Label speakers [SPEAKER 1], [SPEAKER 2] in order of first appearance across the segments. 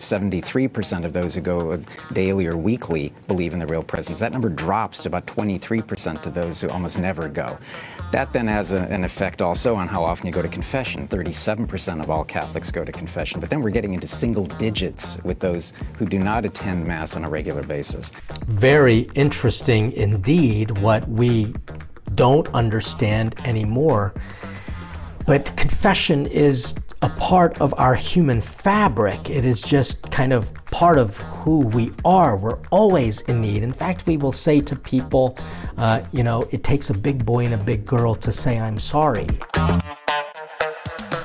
[SPEAKER 1] 73% of those who go daily or weekly believe in the real presence. That number drops to about 23% to those who almost never go. That then has a, an effect also on how often you go to confession. 37% of all Catholics go to confession, but then we're getting into single digits with those who do not attend Mass on a regular basis.
[SPEAKER 2] Very interesting indeed what we don't understand anymore. But confession is a part of our human fabric. It is just kind of part of who we are. We're always in need. In fact, we will say to people, uh, you know, it takes a big boy and a big girl to say, I'm sorry.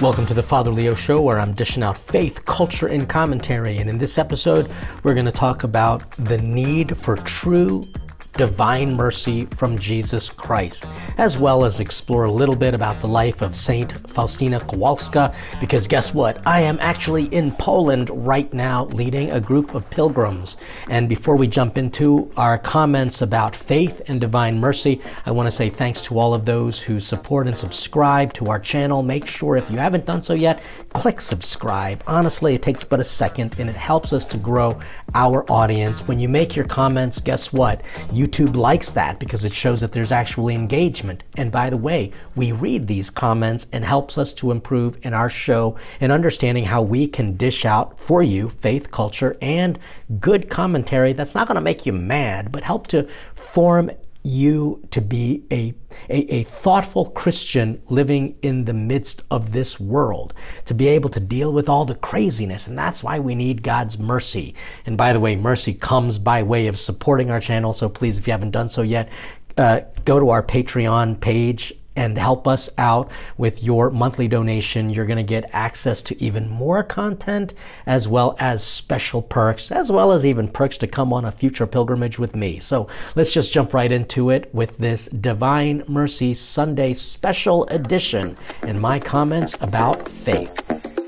[SPEAKER 2] Welcome to the Father Leo Show, where I'm dishing out faith, culture, and commentary. And in this episode, we're going to talk about the need for true divine mercy from Jesus Christ, as well as explore a little bit about the life of Saint Faustina Kowalska, because guess what? I am actually in Poland right now leading a group of pilgrims. And before we jump into our comments about faith and divine mercy, I want to say thanks to all of those who support and subscribe to our channel. Make sure if you haven't done so yet, click subscribe. Honestly, it takes but a second and it helps us to grow our audience. When you make your comments, guess what? YouTube likes that because it shows that there's actually engagement. And by the way, we read these comments and helps us to improve in our show and understanding how we can dish out for you faith, culture, and good commentary that's not going to make you mad, but help to form you to be a, a, a, thoughtful Christian living in the midst of this world, to be able to deal with all the craziness. And that's why we need God's mercy. And by the way, mercy comes by way of supporting our channel. So please, if you haven't done so yet, uh, go to our Patreon page and help us out with your monthly donation. You're going to get access to even more content as well as special perks, as well as even perks to come on a future pilgrimage with me. So let's just jump right into it with this Divine Mercy Sunday special edition and my comments about faith.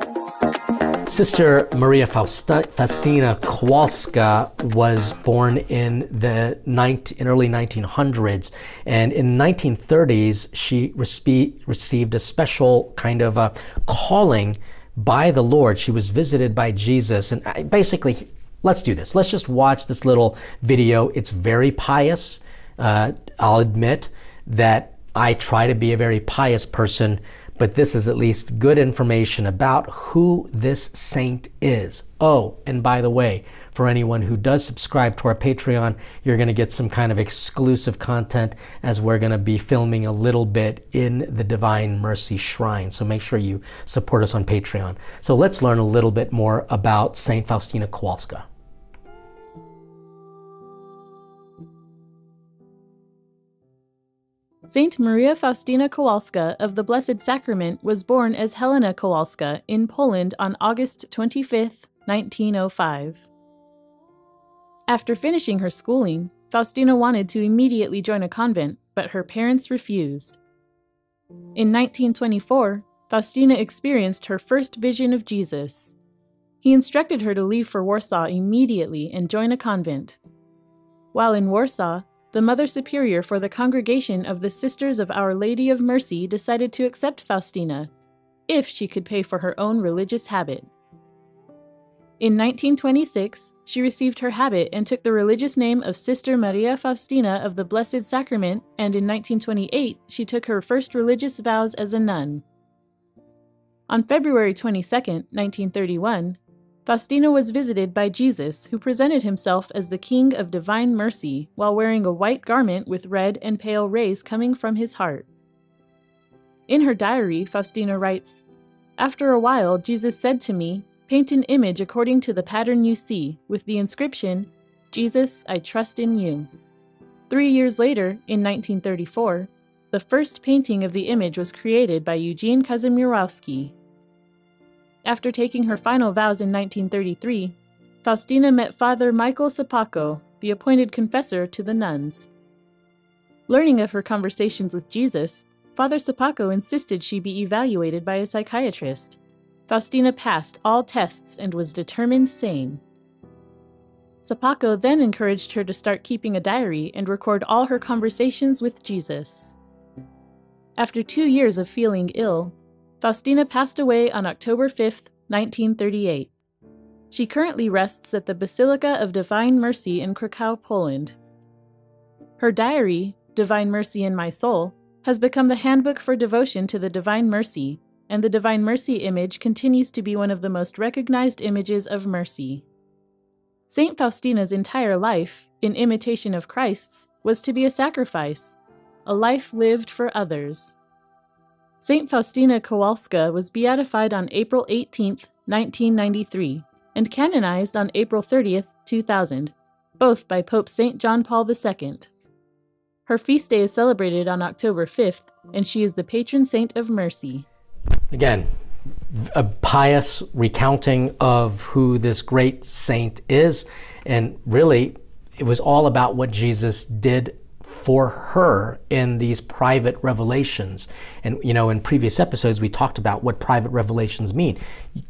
[SPEAKER 2] Sister Maria Faustina Kowalska was born in the 19, in early 1900s, and in 1930s she received a special kind of a calling by the Lord. She was visited by Jesus, and I, basically, let's do this. Let's just watch this little video. It's very pious. Uh, I'll admit that I try to be a very pious person but this is at least good information about who this saint is. Oh, and by the way, for anyone who does subscribe to our Patreon, you're going to get some kind of exclusive content as we're going to be filming a little bit in the Divine Mercy Shrine. So make sure you support us on Patreon. So let's learn a little bit more about Saint Faustina Kowalska.
[SPEAKER 3] Saint Maria Faustina Kowalska of the Blessed Sacrament was born as Helena Kowalska in Poland on August 25, 1905. After finishing her schooling, Faustina wanted to immediately join a convent, but her parents refused. In 1924, Faustina experienced her first vision of Jesus. He instructed her to leave for Warsaw immediately and join a convent. While in Warsaw, the Mother Superior for the Congregation of the Sisters of Our Lady of Mercy decided to accept Faustina, if she could pay for her own religious habit. In 1926, she received her habit and took the religious name of Sister Maria Faustina of the Blessed Sacrament, and in 1928, she took her first religious vows as a nun. On February 22, 1931, Faustina was visited by Jesus, who presented himself as the King of Divine Mercy while wearing a white garment with red and pale rays coming from his heart. In her diary, Faustina writes After a while, Jesus said to me, Paint an image according to the pattern you see, with the inscription, Jesus, I trust in you. Three years later, in 1934, the first painting of the image was created by Eugene Kazimirowski, after taking her final vows in 1933, Faustina met Father Michael Sopoćko, the appointed confessor to the nuns. Learning of her conversations with Jesus, Father Sopoćko insisted she be evaluated by a psychiatrist. Faustina passed all tests and was determined sane. Sopoćko then encouraged her to start keeping a diary and record all her conversations with Jesus. After two years of feeling ill, Faustina passed away on October 5, 1938. She currently rests at the Basilica of Divine Mercy in Krakow, Poland. Her diary, Divine Mercy in My Soul, has become the handbook for devotion to the Divine Mercy, and the Divine Mercy image continues to be one of the most recognized images of mercy. St. Faustina's entire life, in imitation of Christ's, was to be a sacrifice, a life lived for others. St. Faustina Kowalska was beatified on April 18, 1993, and canonized on April 30, 2000, both by Pope St. John Paul II. Her feast day is celebrated on October 5th, and she is the patron saint of mercy.
[SPEAKER 2] Again, a pious recounting of who this great saint is, and really, it was all about what Jesus did for her in these private revelations. And, you know, in previous episodes, we talked about what private revelations mean.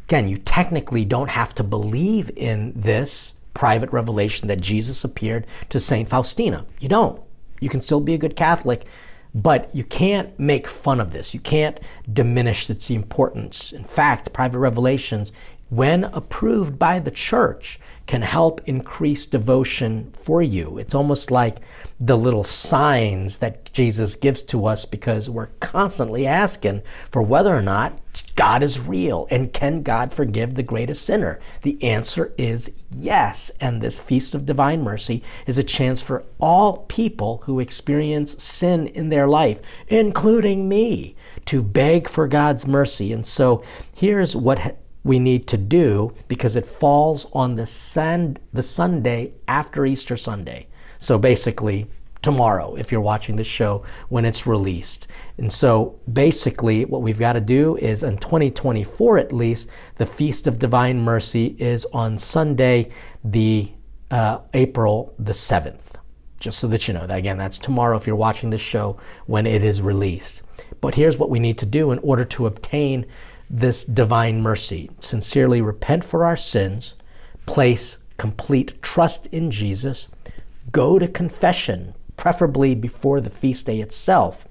[SPEAKER 2] Again, you technically don't have to believe in this private revelation that Jesus appeared to St. Faustina. You don't. You can still be a good Catholic, but you can't make fun of this. You can't diminish its importance. In fact, private revelations, when approved by the church, can help increase devotion for you. It's almost like the little signs that Jesus gives to us because we're constantly asking for whether or not God is real and can God forgive the greatest sinner? The answer is yes. And this Feast of Divine Mercy is a chance for all people who experience sin in their life, including me, to beg for God's mercy. And so here's what we need to do because it falls on the, sun, the Sunday after Easter Sunday. So basically, tomorrow, if you're watching the show when it's released. And so basically, what we've got to do is in 2024 at least, the Feast of Divine Mercy is on Sunday, the uh, April the 7th. Just so that you know, that again, that's tomorrow if you're watching this show when it is released. But here's what we need to do in order to obtain this divine mercy. Sincerely repent for our sins, place complete trust in Jesus, go to confession, preferably before the feast day itself,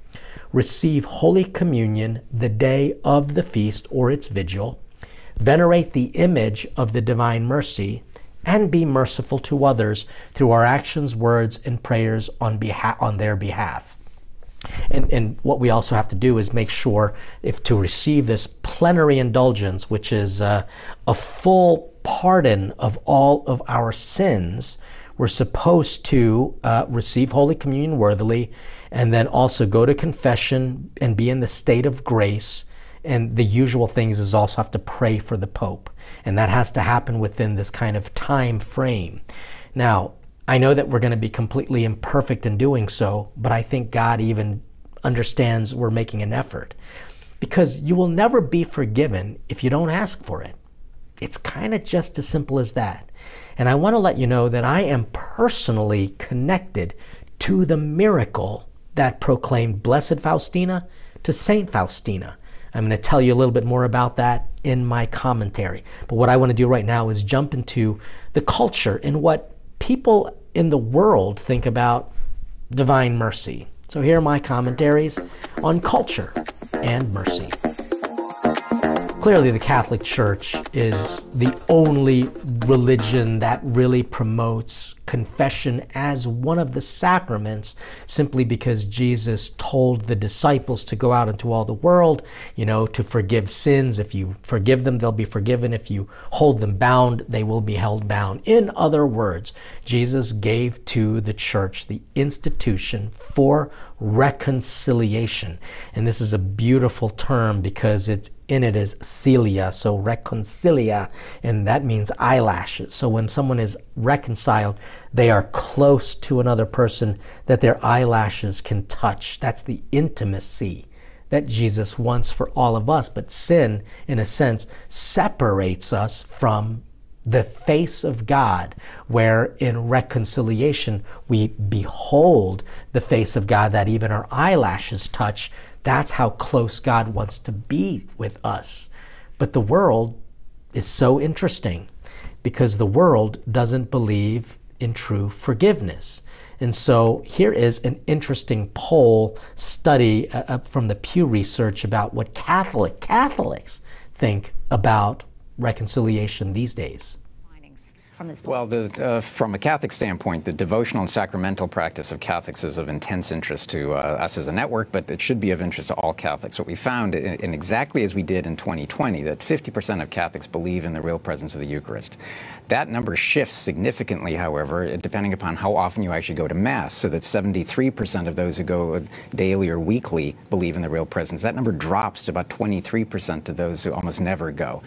[SPEAKER 2] receive Holy Communion the day of the feast or its vigil, venerate the image of the divine mercy, and be merciful to others through our actions, words, and prayers on, behalf, on their behalf. And, and what we also have to do is make sure if to receive this plenary indulgence, which is uh, a full pardon of all of our sins, we're supposed to uh, receive Holy Communion worthily and then also go to confession and be in the state of grace. And the usual things is also have to pray for the Pope. And that has to happen within this kind of time frame. Now, I know that we're going to be completely imperfect in doing so, but I think God even understands we're making an effort. Because you will never be forgiven if you don't ask for it. It's kind of just as simple as that. And I want to let you know that I am personally connected to the miracle that proclaimed Blessed Faustina to Saint Faustina. I'm going to tell you a little bit more about that in my commentary. But what I want to do right now is jump into the culture and what people in the world think about divine mercy. So here are my commentaries on culture and mercy. Clearly, the Catholic Church is the only religion that really promotes confession as one of the sacraments simply because Jesus told the disciples to go out into all the world, you know, to forgive sins. If you forgive them, they'll be forgiven. If you hold them bound, they will be held bound. In other words, Jesus gave to the church the institution for reconciliation. And this is a beautiful term because it's in it is cilia, so reconcilia, and that means eyelashes. So when someone is reconciled, they are close to another person that their eyelashes can touch. That's the intimacy that Jesus wants for all of us. But sin, in a sense, separates us from the face of God, where in reconciliation we behold the face of God that even our eyelashes touch. That's how close God wants to be with us. But the world is so interesting because the world doesn't believe in true forgiveness. And so here is an interesting poll study uh, uh, from the Pew Research about what Catholic Catholics think about reconciliation these days.
[SPEAKER 4] From this point?
[SPEAKER 1] Well, the, uh, from a Catholic standpoint, the devotional and sacramental practice of Catholics is of intense interest to uh, us as a network, but it should be of interest to all Catholics. What we found, in, in exactly as we did in 2020, that 50% of Catholics believe in the real presence of the Eucharist. That number shifts significantly, however, depending upon how often you actually go to Mass, so that 73% of those who go daily or weekly believe in the real presence. That number drops to about 23% to those who almost never go.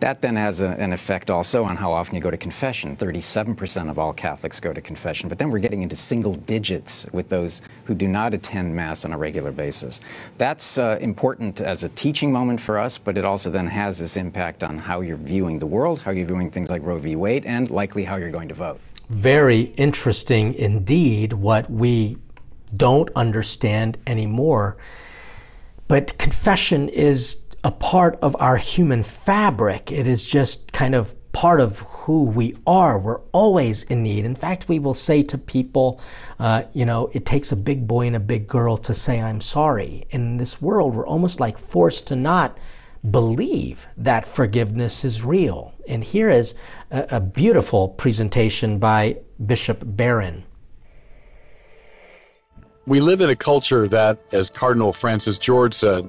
[SPEAKER 1] That then has a, an effect also on how often you go to confession. 37% of all Catholics go to confession, but then we're getting into single digits with those who do not attend Mass on a regular basis. That's uh, important as a teaching moment for us, but it also then has this impact on how you're viewing the world, how you're viewing things like Roe v. Wade, and likely how you're going to vote.
[SPEAKER 2] Very interesting indeed what we don't understand anymore. But confession is a part of our human fabric. It is just kind of part of who we are. We're always in need. In fact, we will say to people, uh, you know, it takes a big boy and a big girl to say, I'm sorry. In this world, we're almost like forced to not believe that forgiveness is real. And here is a, a beautiful presentation by Bishop Barron.
[SPEAKER 5] We live in a culture that, as Cardinal Francis George said,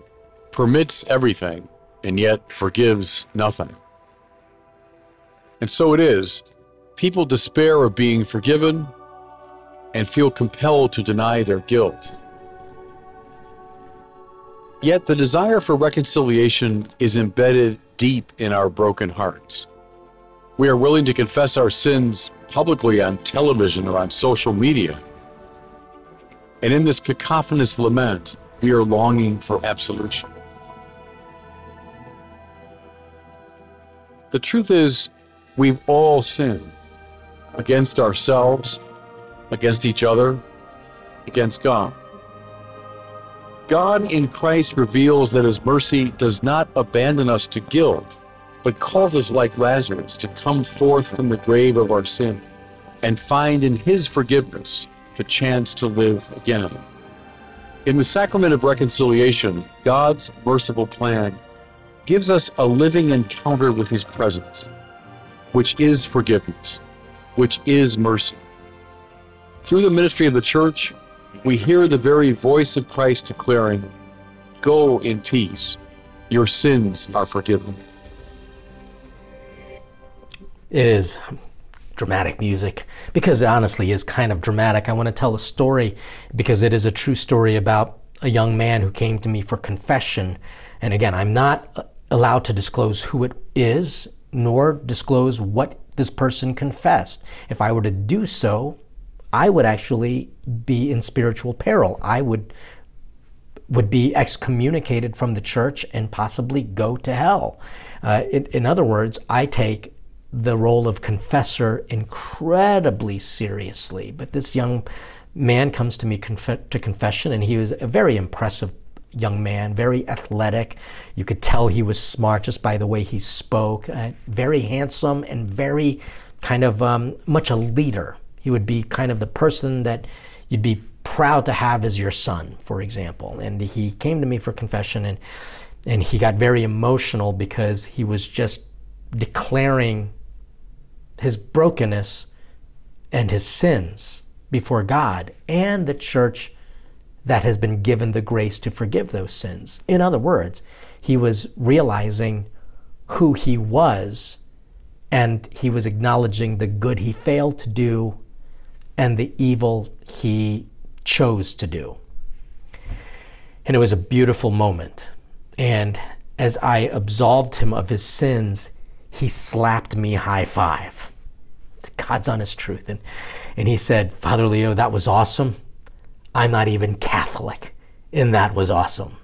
[SPEAKER 5] permits everything and yet forgives nothing. And so it is. People despair of being forgiven and feel compelled to deny their guilt. Yet the desire for reconciliation is embedded deep in our broken hearts. We are willing to confess our sins publicly on television or on social media. And in this cacophonous lament, we are longing for absolution. The truth is, we've all sinned against ourselves, against each other, against God. God in Christ reveals that His mercy does not abandon us to guilt, but calls us, like Lazarus, to come forth from the grave of our sin and find in His forgiveness the chance to live again. In the sacrament of reconciliation, God's merciful plan gives us a living encounter with His presence, which is forgiveness, which is mercy. Through the ministry of the church, we hear the very voice of Christ declaring, Go in peace, your sins are forgiven.
[SPEAKER 2] It is dramatic music because it honestly is kind of dramatic. I want to tell a story because it is a true story about a young man who came to me for confession. And again, I'm not allowed to disclose who it is, nor disclose what this person confessed. If I were to do so, I would actually be in spiritual peril. I would would be excommunicated from the church and possibly go to hell. Uh, in, in other words, I take the role of confessor incredibly seriously. But this young man comes to me conf- to confession, and he was a very impressive young man, very athletic. You could tell he was smart just by the way he spoke. Uh, very handsome and very kind of um, much a leader. He would be kind of the person that you'd be proud to have as your son, for example. And he came to me for confession and and he got very emotional because he was just declaring his brokenness and his sins before God and the church that has been given the grace to forgive those sins. In other words, he was realizing who he was and he was acknowledging the good he failed to do and the evil he chose to do. And it was a beautiful moment. And as I absolved him of his sins, he slapped me high five. God's honest truth. And, and he said, Father Leo, that was awesome. I'm not even Catholic. And that was awesome.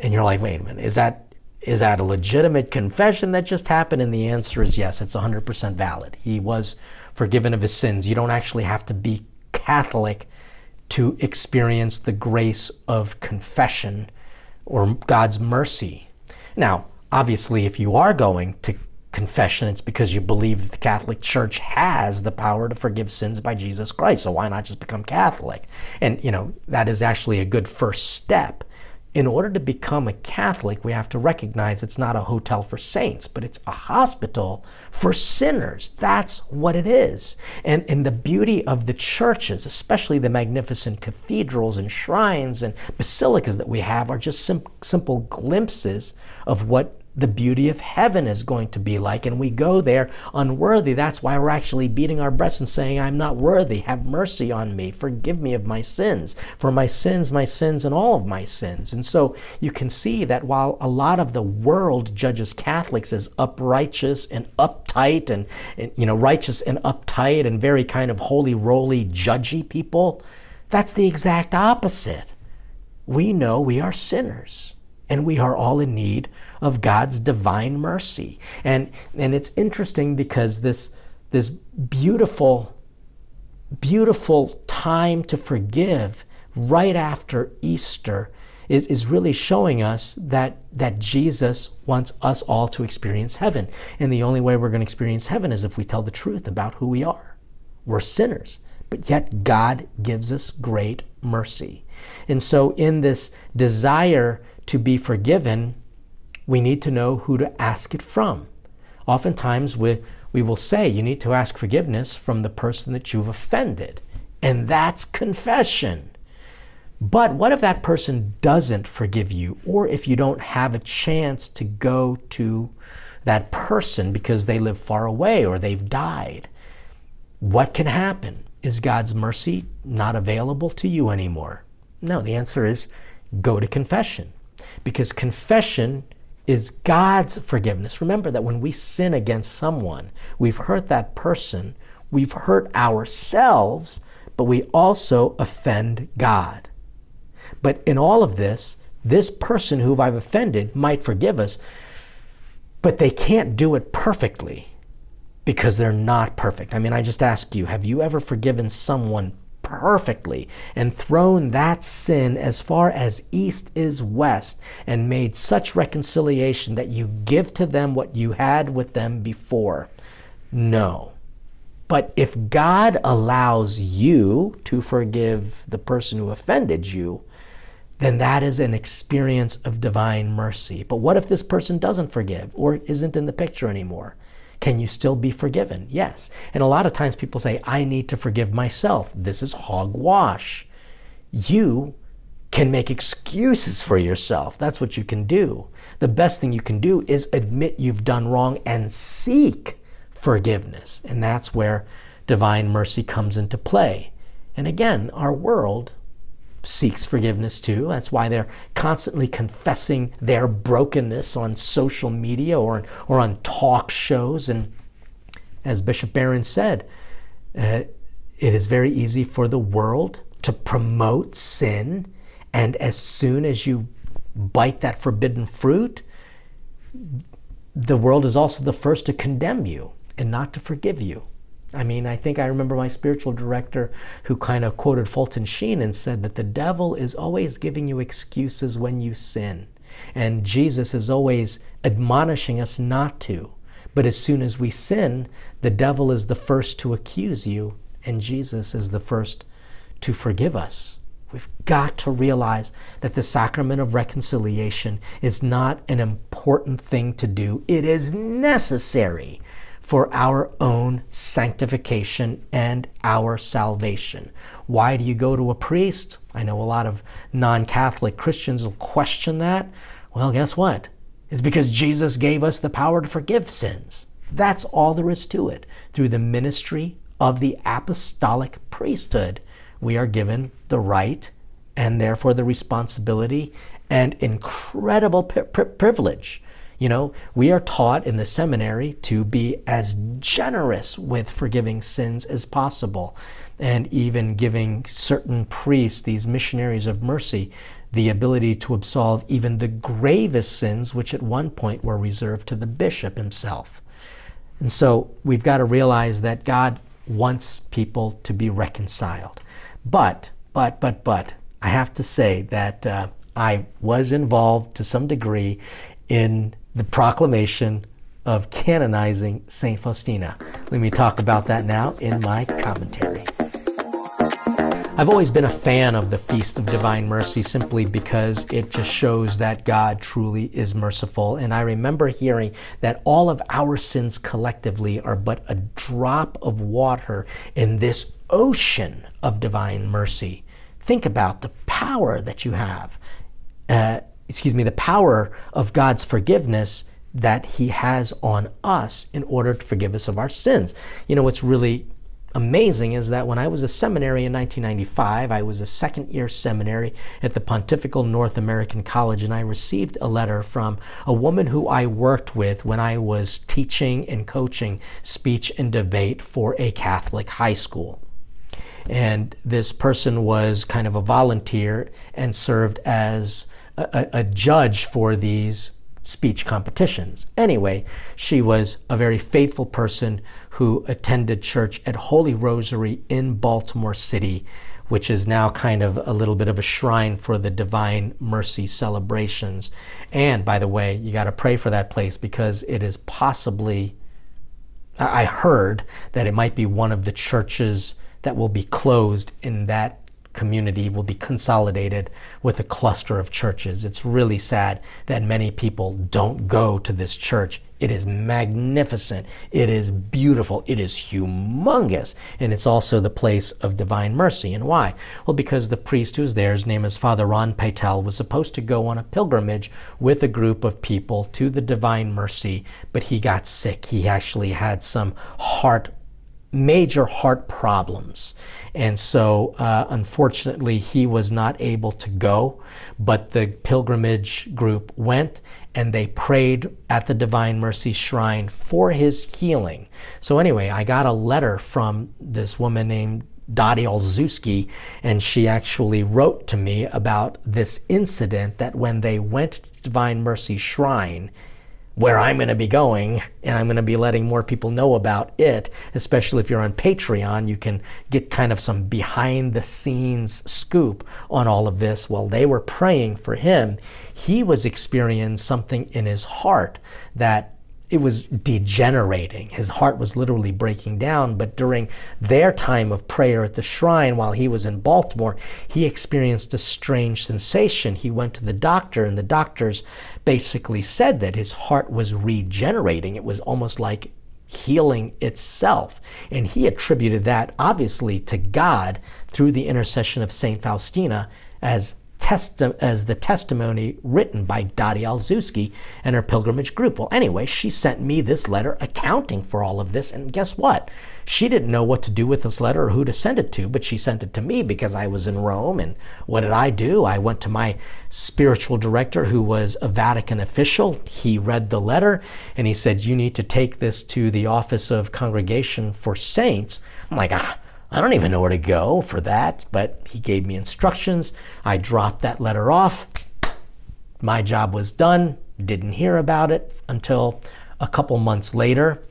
[SPEAKER 2] And you're like, wait a minute, is that is that a legitimate confession that just happened? And the answer is yes, it's 100% valid. He was forgiven of his sins. You don't actually have to be Catholic to experience the grace of confession or God's mercy. Now, obviously, if you are going to confession, it's because you believe that the Catholic Church has the power to forgive sins by Jesus Christ. So why not just become Catholic? And, you know, that is actually a good first step. in order to become a Catholic, we have to recognize it's not a hotel for saints, but it's a hospital for sinners. That's what it is. And, and the beauty of the churches, especially the magnificent cathedrals and shrines and basilicas that we have, are just sim- simple glimpses of what the beauty of heaven is going to be like. And we go there unworthy. That's why we're actually beating our breasts and saying, I'm not worthy. Have mercy on me. Forgive me of my sins. For my sins, my sins, and all of my sins. And so you can see that while a lot of the world judges Catholics as uprighteous and uptight and, and you know, righteous and uptight and very kind of holy roly, judgy people, that's the exact opposite. We know we are sinners and we are all in need of God's divine mercy. And, and it's interesting because this, this beautiful, beautiful time to forgive right after Easter is, is really showing us that, that Jesus wants us all to experience heaven. And the only way we're going to experience heaven is if we tell the truth about who we are. We're sinners, but yet God gives us great mercy. And so, in this desire to be forgiven, we need to know who to ask it from. Oftentimes, we, we will say you need to ask forgiveness from the person that you've offended, and that's confession. But what if that person doesn't forgive you, or if you don't have a chance to go to that person because they live far away or they've died? What can happen? Is God's mercy not available to you anymore? No, the answer is go to confession. Because confession is God's forgiveness. Remember that when we sin against someone, we've hurt that person, we've hurt ourselves, but we also offend God. But in all of this, this person who I've offended might forgive us, but they can't do it perfectly because they're not perfect. I mean, I just ask you, have you ever forgiven someone perfectly and thrown that sin as far as east is west and made such reconciliation that you give to them what you had with them before? No. But if God allows you to forgive the person who offended you, then that is an experience of divine mercy. But what if this person doesn't forgive or isn't in the picture anymore? Can you still be forgiven? Yes. And a lot of times people say, I need to forgive myself. This is hogwash. You can make excuses for yourself. That's what you can do. The best thing you can do is admit you've done wrong and seek forgiveness. And that's where divine mercy comes into play. And again, our world seeks forgiveness too. That's why they're constantly confessing their brokenness on social media or, or on talk shows. And as Bishop Barron said, uh, it is very easy for the world to promote sin. And as soon as you bite that forbidden fruit, the world is also the first to condemn you and not to forgive you. I mean, I think I remember my spiritual director who kind of quoted Fulton Sheen and said that the devil is always giving you excuses when you sin. And Jesus is always admonishing us not to. But as soon as we sin, the devil is the first to accuse you, and Jesus is the first to forgive us. We've got to realize that the sacrament of reconciliation is not an important thing to do, it is necessary for our own sanctification and our salvation. Why do you go to a priest? I know a lot of non Catholic Christians will question that. Well, guess what? It's because Jesus gave us the power to forgive sins. That's all there is to it. Through the ministry of the apostolic priesthood, we are given the right and therefore the responsibility and incredible privilege you know, we are taught in the seminary to be as generous with forgiving sins as possible, and even giving certain priests, these missionaries of mercy, the ability to absolve even the gravest sins, which at one point were reserved to the bishop himself. And so we've got to realize that God wants people to be reconciled. But, but, but, but, I have to say that uh, I was involved to some degree in the proclamation of canonizing St. Faustina. Let me talk about that now in my commentary. I've always been a fan of the Feast of Divine Mercy simply because it just shows that God truly is merciful. And I remember hearing that all of our sins collectively are but a drop of water in this ocean of divine mercy. Think about the power that you have. Uh, excuse me, the power of God's forgiveness that He has on us in order to forgive us of our sins. You know, what's really amazing is that when I was a seminary in 1995, I was a second year seminary at the Pontifical North American College, and I received a letter from a woman who I worked with when I was teaching and coaching speech and debate for a Catholic high school. And this person was kind of a volunteer and served as a, a judge for these speech competitions. Anyway, she was a very faithful person who attended church at Holy Rosary in Baltimore City, which is now kind of a little bit of a shrine for the Divine Mercy celebrations. And by the way, you got to pray for that place because it is possibly, I heard that it might be one of the churches that will be closed in that community will be consolidated with a cluster of churches. It's really sad that many people don't go to this church. It is magnificent. It is beautiful. It is humongous. And it's also the place of divine mercy. And why? Well, because the priest who's there, his name is Father Ron Pytel, was supposed to go on a pilgrimage with a group of people to the divine mercy, but he got sick. He actually had some heart major heart problems. And so, uh, unfortunately, he was not able to go. But the pilgrimage group went and they prayed at the Divine Mercy Shrine for his healing. So, anyway, I got a letter from this woman named Dottie Olszewski, and she actually wrote to me about this incident that when they went to Divine Mercy Shrine, where I'm going to be going, and I'm going to be letting more people know about it, especially if you're on Patreon. You can get kind of some behind the scenes scoop on all of this. While they were praying for him, he was experiencing something in his heart that it was degenerating. His heart was literally breaking down. But during their time of prayer at the shrine while he was in Baltimore, he experienced a strange sensation. He went to the doctor, and the doctors basically said that his heart was regenerating. It was almost like healing itself. And he attributed that obviously to God through the intercession of St. Faustina as as the testimony written by Dottie Alzuski and her pilgrimage group. Well, anyway, she sent me this letter accounting for all of this, and guess what? She didn't know what to do with this letter or who to send it to, but she sent it to me because I was in Rome. And what did I do? I went to my spiritual director, who was a Vatican official. He read the letter and he said, You need to take this to the Office of Congregation for Saints. I'm like, ah, I don't even know where to go for that, but he gave me instructions. I dropped that letter off. My job was done. Didn't hear about it until a couple months later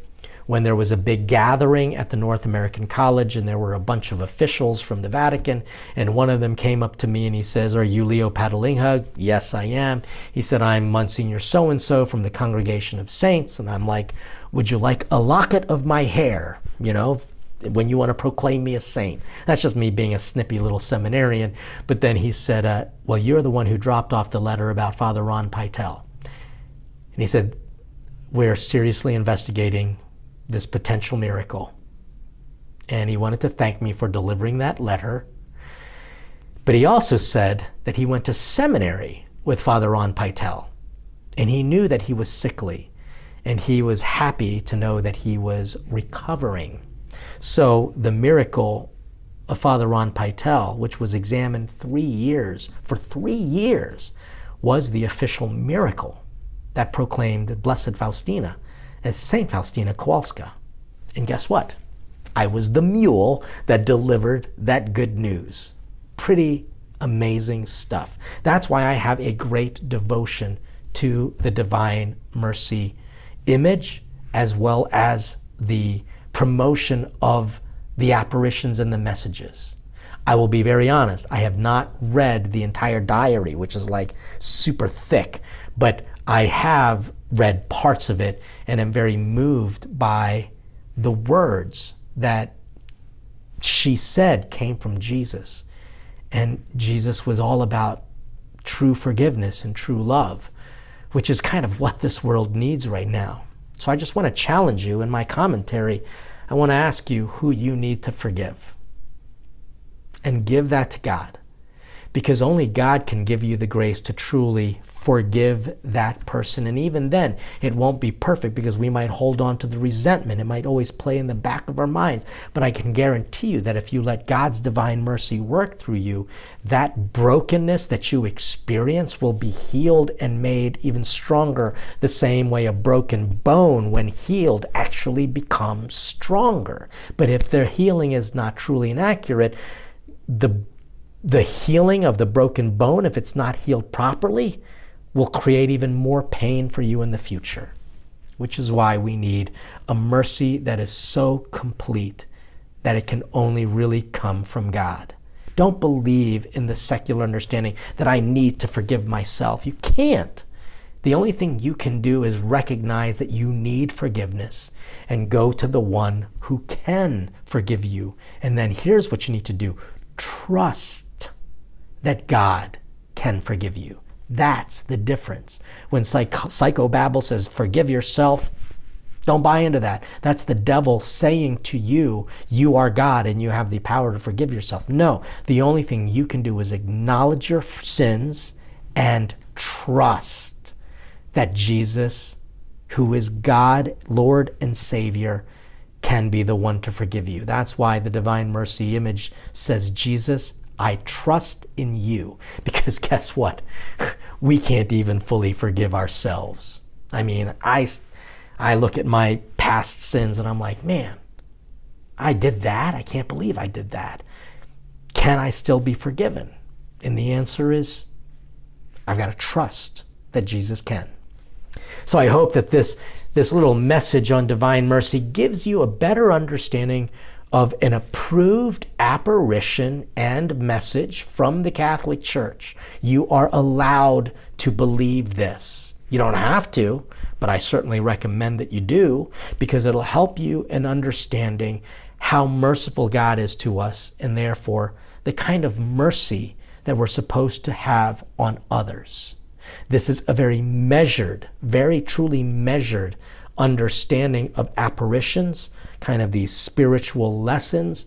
[SPEAKER 2] when there was a big gathering at the North American College and there were a bunch of officials from the Vatican. And one of them came up to me and he says, Are you Leo Patalinghug? Yes, I am. He said, I'm Monsignor so and so from the Congregation of Saints. And I'm like, Would you like a locket of my hair? You know, when you want to proclaim me a saint. That's just me being a snippy little seminarian. But then he said, uh, Well, you're the one who dropped off the letter about Father Ron Pytel. And he said, We're seriously investigating this potential miracle. And he wanted to thank me for delivering that letter. But he also said that he went to seminary with Father Ron Pytel. And he knew that he was sickly. And he was happy to know that he was recovering so the miracle of Father Ron Pytel, which was examined three years, for three years, was the official miracle that proclaimed Blessed Faustina as Saint Faustina Kowalska. And guess what? I was the mule that delivered that good news. Pretty amazing stuff. That's why I have a great devotion to the Divine Mercy image as well as the promotion of the apparitions and the messages. I will be very honest, I have not read the entire diary, which is like super thick, but I have read parts of it and am very moved by the words that she said came from Jesus. And Jesus was all about true forgiveness and true love, which is kind of what this world needs right now. So I just want to challenge you in my commentary. I want to ask you who you need to forgive and give that to God because only God can give you the grace to truly forgive that person. And even then, it won't be perfect because we might hold on to the resentment. It might always play in the back of our minds. But I can guarantee you that if you let God's divine mercy work through you, that brokenness that you experience will be healed and made even stronger, the same way a broken bone, when healed, actually becomes stronger. But if their healing is not truly inaccurate, the the healing of the broken bone, if it's not healed properly, will create even more pain for you in the future. Which is why we need a mercy that is so complete that it can only really come from God. Don't believe in the secular understanding that I need to forgive myself. You can't. The only thing you can do is recognize that you need forgiveness and go to the one who can forgive you. And then here's what you need to do trust that God can forgive you. That's the difference. When psych- psychobabble says, forgive yourself, don't buy into that. That's the devil saying to you, you are God and you have the power to forgive yourself. No, the only thing you can do is acknowledge your sins and trust that Jesus, who is God, Lord, and Savior, can be the one to forgive you. That's why the Divine Mercy image says, Jesus, I trust in you. Because guess what? We can't even fully forgive ourselves. I mean, I, I look at my past sins and I'm like, man, I did that. I can't believe I did that. Can I still be forgiven? And the answer is, I've got to trust that Jesus can. So I hope that this, this little message on divine mercy gives you a better understanding of an approved apparition and message from the Catholic Church. You are allowed to believe this. You don't have to, but I certainly recommend that you do because it'll help you in understanding how merciful God is to us and therefore the kind of mercy that we're supposed to have on others. This is a very measured, very truly measured understanding of apparitions, kind of these spiritual lessons,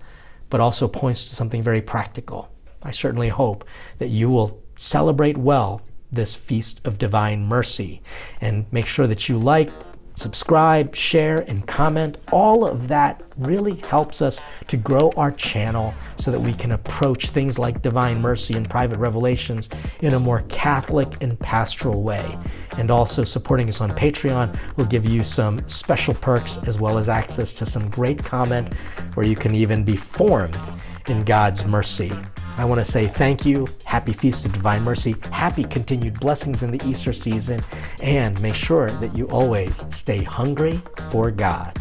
[SPEAKER 2] but also points to something very practical. I certainly hope that you will celebrate well this Feast of Divine Mercy and make sure that you like, subscribe, share, and comment. All of that really helps us to grow our channel so that we can approach things like divine mercy and private revelations in a more Catholic and pastoral way. And also supporting us on Patreon will give you some special perks as well as access to some great comment where you can even be formed in God's mercy. I want to say thank you. Happy Feast of Divine Mercy. Happy continued blessings in the Easter season. And make sure that you always stay hungry for God.